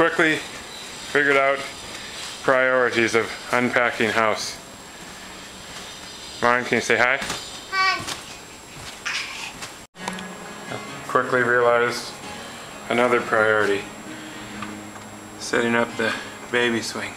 quickly figured out priorities of unpacking house. Maren, can you say hi? Hi. Quickly realized another priority. Setting up the baby swing.